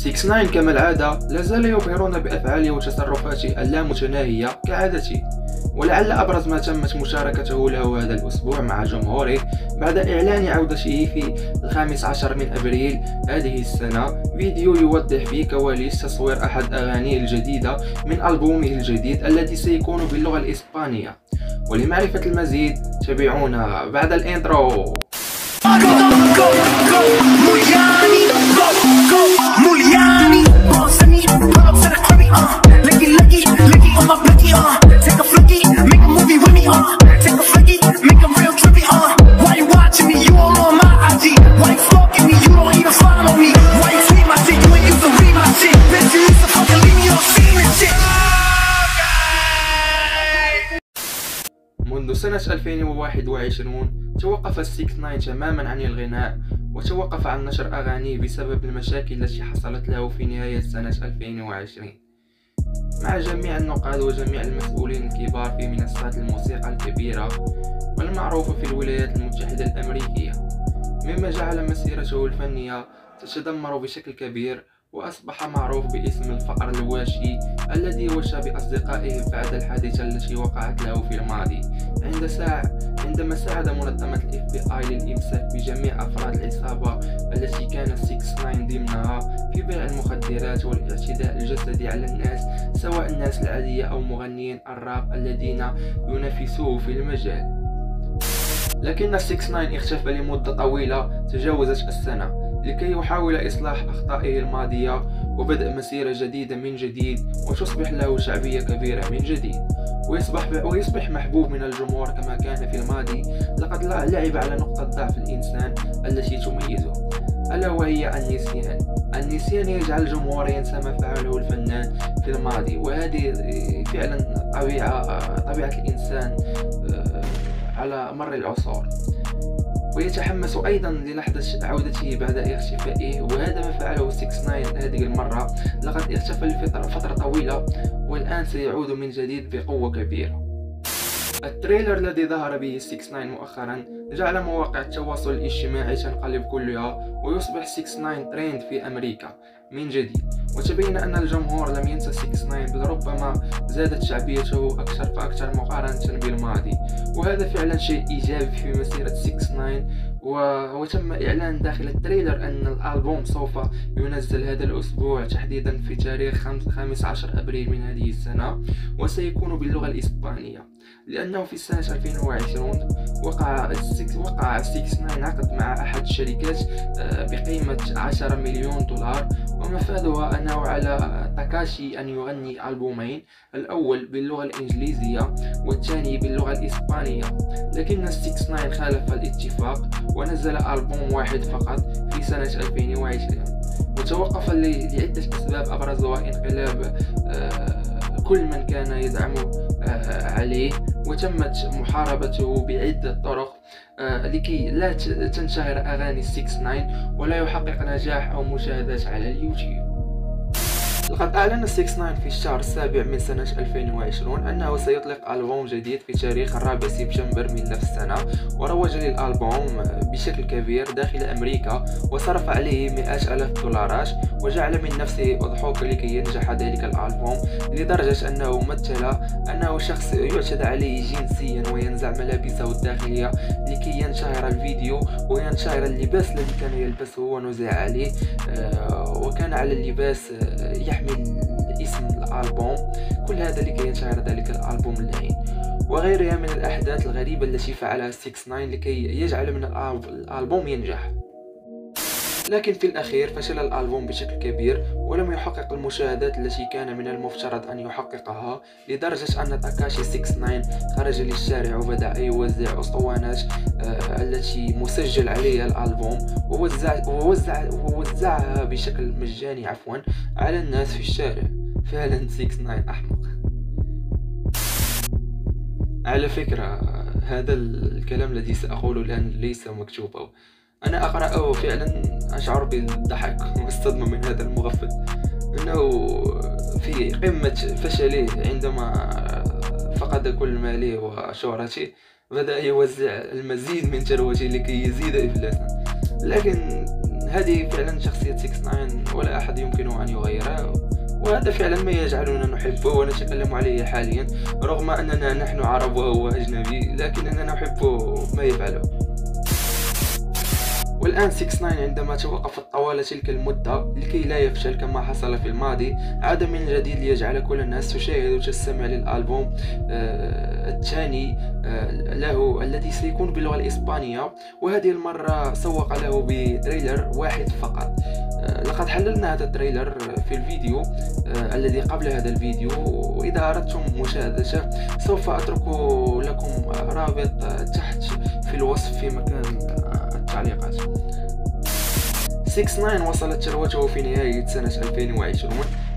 6 كما العادة لا زال يظهرون بأفعاله وتصرفاته اللامتناهية كعادته ولعل أبرز ما تمت مشاركته له هذا الأسبوع مع جمهوره بعد إعلان عودته في الخامس عشر من أبريل هذه السنة فيديو يوضح فيه كواليس تصوير أحد أغانيه الجديدة من ألبومه الجديد الذي سيكون باللغة الإسبانية ولمعرفة المزيد تابعونا بعد ال intro سنة 2021 توقف 6 تماما عن الغناء وتوقف عن نشر أغاني بسبب المشاكل التي حصلت له في نهاية سنة 2020 مع جميع النقاد وجميع المسؤولين الكبار في منصات الموسيقى الكبيرة والمعروفة في الولايات المتحدة الأمريكية. مما جعل مسيرته الفنية تتدمر بشكل كبير وأصبح معروف باسم الفأر الواشي الذي وشى بأصدقائه بعد الحادثة التي وقعت له في الماضي. عند ساعة عندما ساعد منظمة الاف بي آي للإمساك بجميع أفراد العصابة التي كان 6 ضمنها في بيع المخدرات والاعتداء الجسدي على الناس سواء الناس العادية أو مغنيين الراب الذين ينافسوه في المجال. لكن 6 اختفى لمدة طويلة تجاوزت السنة لكي يحاول إصلاح أخطائه الماضية وبدء مسيرة جديدة من جديد وتصبح له شعبية كبيرة من جديد. ويصبح, ويصبح محبوب من الجمهور كما كان في الماضي. لقد لعب على نقطة ضعف الإنسان التي تميزه. ألا وهي النسيان. النسيان يجعل الجمهور ينسى ما فعله الفنان في الماضي وهذه فعلا طبيعة طبيعة الإنسان آه، على مر العصور. ويتحمس أيضا للحظة عودته بعد اختفائه وهذا ما فعله 6 هذه المرة. لقد اختفى لفترة فترة طويلة والآن سيعود من جديد بقوة كبيرة. ال trailer الذي ظهر به 6 مؤخرا جعل مواقع التواصل الاجتماعي تنقلب كلها ويصبح 6 تريند في أمريكا من جديد. وتبين أن الجمهور لم ينسى 6 بل ربما زادت شعبيته أكثر فأكثر مقارنة بالماضي. وهذا فعلا شيء إيجابي في مسيرة 6 وتم إعلان داخل ال trailer أن الألبوم سوف ينزل هذا الأسبوع تحديدا في تاريخ 15 أبريل من هذه السنة وسيكون باللغة الإسبانية. لأنه في سنة 2020 وقع وقع 6 عقد مع أحد الشركات آه، بقيمة 10 مليون دولار ومفادها أنه على تاكاشي أن يغني ألبومين الأول باللغة الإنجليزية والثاني باللغة الإسبانية. لكن 6 خالف الاتفاق ونزل ألبوم واحد فقط في سنة 2020 وتوقف لعدة أسباب أبرزها انقلاب آه، كل من كان يدعمه عليه وتمت محاربته بعدة طرق آه، لكي لا تنشهر أغاني 6 ولا يحقق نجاح أو مشاهدات على اليوتيوب. لقد أعلن 6 في الشهر السابع من سنة 2020 أنه سيطلق ألبوم جديد في تاريخ الرابع سبتمبر من نفس السنة وروج للألبوم بشكل كبير داخل أمريكا وصرف عليه مئات ألاف دولارات وجعل من نفسه أضحوك لكي ينجح ذلك الألبوم لدرجة أنه مثل أنه شخص يعتدى عليه جنسيا وينزع ملابسه الداخلية لكي ينشهر الفيديو وينشهر اللباس الذي كان يلبسه ونزع عليه آه، وكان على اللباس آه، يحمل اسم الألبوم. كل هذا لكي ينشهر ذلك الألبوم اللعين وغيرها من الأحداث الغريبة التي فعلها 6 لكي يجعل من الألبوم ينجح. لكن في الأخير فشل الألبوم بشكل كبير ولم يحقق المشاهدات التي كان من المفترض أن يحققها لدرجة أن تاكاشي 69 خرج للشارع وبدأ يوزع أسطوانات آه التي مسجل عليها الألبوم ووزع ووزع ووزعها بشكل مجاني عفوا على الناس في الشارع. فعلا 69 أحمق. على فكرة هذا الكلام الذي سأقوله الآن ليس مكتوبا. أنا أقرأه فعلا أشعر بالضحك والصدمة من هذا المغفل. أنه في قمة فشله عندما فقد كل ماله وشهرته بدأ يوزع المزيد من ثروته لكي يزيد إفلاسا لكن هذه فعلا شخصية 69 ولا أحد يمكنه وهذا فعلا ما يجعلنا نحبه ونتكلم عليه حاليا رغم أننا نحن عرب وهو أجنبي لكننا نحب ما يفعله. والآن 6 عندما توقفت طوال تلك المدة لكي لا يفشل كما حصل في الماضي عاد من جديد ليجعل كل الناس تشاهد وتستمع للألبوم آه الثاني آه له الذي سيكون باللغة الإسبانية وهذه المرة سوق له بتريلر واحد فقط. آه لقد حللنا هذا التريلر في الفيديو الذي قبل هذا الفيديو وإذا أردتم مشاهدته سوف أترك لكم رابط تحت في الوصف في مكان التعليقات 6 وصلت ثروته في نهاية سنة 2020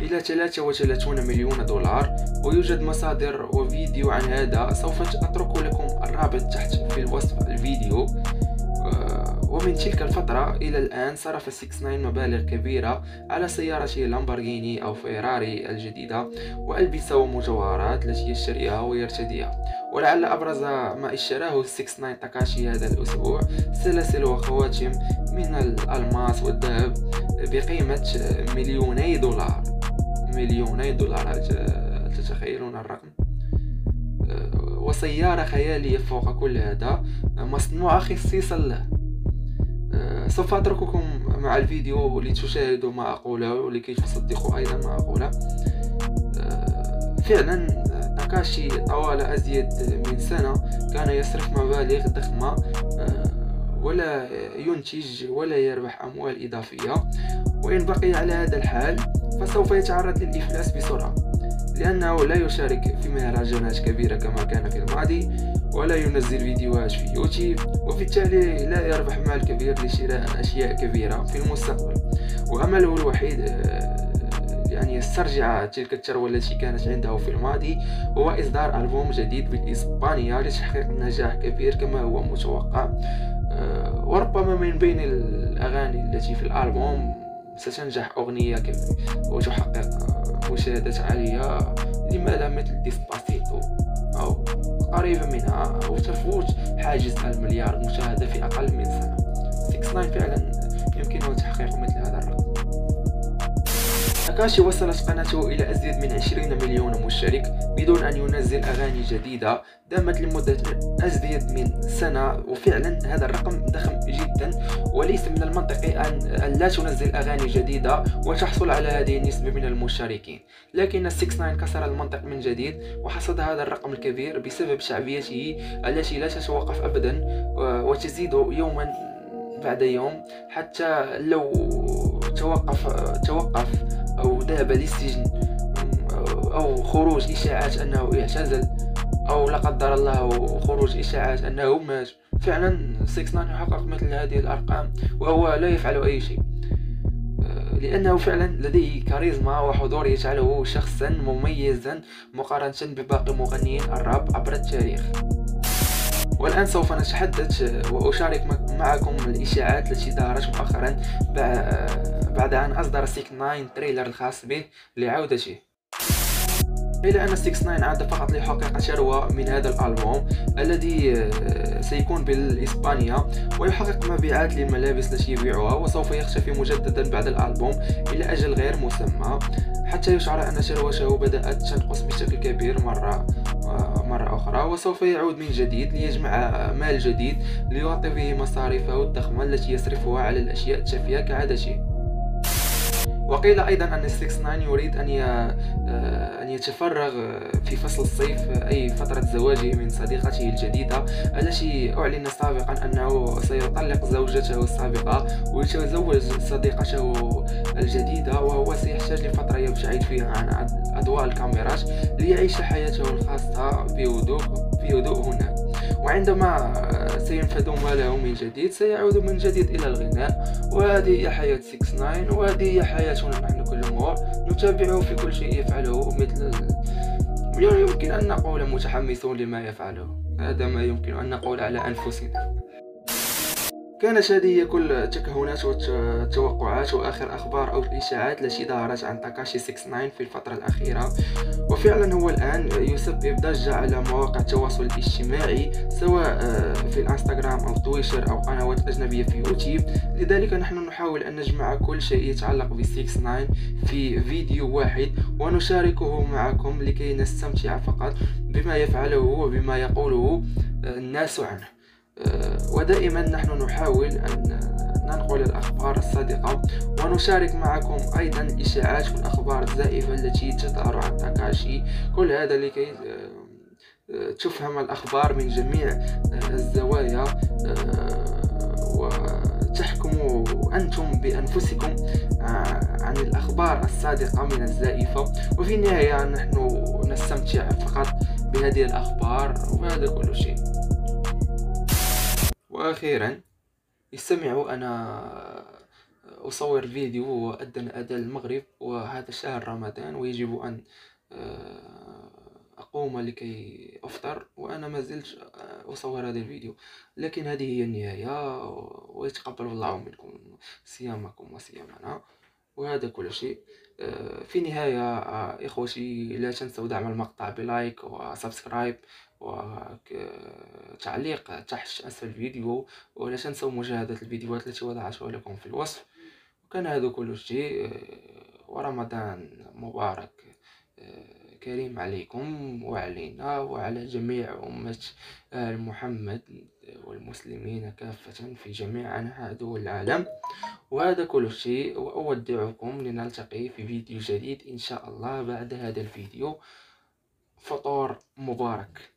إلى 33 مليون دولار ويوجد مصادر وفيديو عن هذا سوف أترك لكم الرابط تحت في الوصف الفيديو. ومن تلك الفترة إلى الآن صرف 6 مبالغ كبيرة على سيارته لامبورغيني أو فيراري الجديدة وألبسة ومجوهرات التي يشتريها ويرتديها. ولعل أبرز ما اشتراه 6 تاكاشي هذا الأسبوع سلاسل وخواتم من الألماس والذهب بقيمة مليوني دولار. مليوني دولار هل تتخيلون الرقم؟ وسيارة خيالية فوق كل هذا. مصنوعة خصيصا له. سوف أترككم مع الفيديو لتشاهدوا ما أقوله ولكي تصدقوا أيضا ما أقوله. فعلا تاكاشي طوال أزيد من سنة كان يصرف مبالغ ضخمة ولا ينتج ولا يربح أموال إضافية. وإن بقي على هذا الحال فسوف يتعرض للإفلاس بسرعة لأنه لا يشارك في مهرجانات كبيرة كما كان في الماضي ولا ينزل فيديوهات في يوتيوب وبالتالي لا يربح مال كبير لشراء أشياء كبيرة في المستقبل. وأمله الوحيد يعني يسترجع تلك الثروة التي كانت عنده في الماضي هو إصدار ألبوم جديد بالإسبانية لتحقيق نجاح كبير كما هو متوقع. وربما من بين الأغاني التي في الألبوم ستنجح أغنية وتحقق مشاهدات عالية لما لا مثل ديسباسيتو أو قريبة منها أو تفوت حاجز المليار مشاهدة في أقل من سنة. 6 فعلا يمكنه تحقيق مثل تاكاشي وصلت قناته إلى أزيد من 20 مليون مشترك بدون أن ينزل أغاني جديدة. دامت لمدة أزيد من سنة وفعلا هذا الرقم ضخم جدا. وليس من المنطقي أن لا تنزل أغاني جديدة وتحصل على هذه النسبة من المشتركين لكن 6 كسر المنطق من جديد وحصد هذا الرقم الكبير بسبب شعبيته التي لا تتوقف أبدا وتزيد يوما بعد يوم. حتى لو توقف توقف ذهب للسجن أو خروج إشاعات أنه اعتزل أو لا قدر الله خروج إشاعات أنه مات. فعلا 6 يحقق مثل هذه الأرقام وهو لا يفعل أي شيء. لأنه فعلا لديه كاريزما وحضور يجعله شخصا مميزا مقارنة بباقي مغنيين الراب عبر التاريخ. والآن سوف نتحدث وأشارك معكم الإشاعات التي ظهرت مؤخرا بعد أن أصدر سيك 9 تريلر الخاص به لعودته. إلى أن 6 عاد فقط ليحقق ثروة من هذا الألبوم الذي سيكون بالإسبانيا ويحقق مبيعات للملابس التي يبيعها وسوف يختفي مجددا بعد الألبوم إلى أجل غير مسمى حتى يشعر أن ثروته بدأت تنقص بشكل كبير مرة مرة أخرى وسوف يعود من جديد ليجمع مال جديد ليغطي به مصاريفه الضخمة التي يصرفها على الأشياء التافهة كعادته. وقيل أيضا أن 6 يريد أن أن يتفرغ في فصل الصيف أي فترة زواجه من صديقته الجديدة. التي أعلن سابقا أنه سيطلق زوجته السابقة ويتزوج صديقته الجديدة وهو سيحتاج لفترة يبتعد فيها عن أضواء الكاميرات ليعيش حياته الخاصة بهدوء في هدوء هناك. وعندما سينفذ ماله من جديد سيعود من جديد إلى الغناء. وهذه هي حياة 6 وهذه هي حياتنا نحن كجمهور نتابعه في كل شيء يفعله مثل يمكن أن نقول متحمسون لما يفعله. هذا ما يمكن أن نقول على أنفسنا. كانت هذه كل التكهنات والتوقعات وآخر أخبار أو الإشاعات التي ظهرت عن تاكاشي 69 في الفترة الأخيرة. وفعلا هو الآن يسبب ضجة على مواقع التواصل الاجتماعي سواء آه، في الإنستغرام أو تويتر أو قنوات أجنبية في يوتيوب. لذلك نحن نحاول أن نجمع كل شيء يتعلق ب 69 في فيديو واحد ونشاركه معكم لكي نستمتع فقط بما يفعله وبما يقوله الناس عنه. ودائما نحن نحاول أن ننقل الأخبار الصادقة ونشارك معكم أيضا الإشاعات والأخبار الزائفة التي تظهر عن تاكاشي. كل هذا لكي آه، آه، تفهم الأخبار من جميع الزوايا وتحكموا أنتم بأنفسكم عن الأخبار الصادقة من الزائفة. وفي النهاية نحن نستمتع فقط بهذه الأخبار وهذا كل شيء. وأخيرا استمعوا أنا أصور فيديو وأذن اذان المغرب وهذا شهر رمضان ويجب أن آه، أقوم لكي أفطر وأنا ما زلت أصور هذا الفيديو. لكن هذه هي النهاية ويتقبل الله منكم صيامكم وصيامنا وهذا كل شيء. في نهاية آه، إخوتي لا تنسوا دعم المقطع ب like و subscribe وتعليق تحت أسفل الفيديو ولا تنسوا مشاهدة الفيديوهات التي وضعتها لكم في الوصف. وكان هذا كل شيء آه، ورمضان مبارك كريم عليكم وعلينا وعلى جميع أمة آل محمد. والمسلمين كافة في جميع أنحاء دول العالم. وهذا كل شيء وأودعكم لنلتقي في فيديو جديد إن شاء الله بعد هذا الفيديو. فطور مبارك.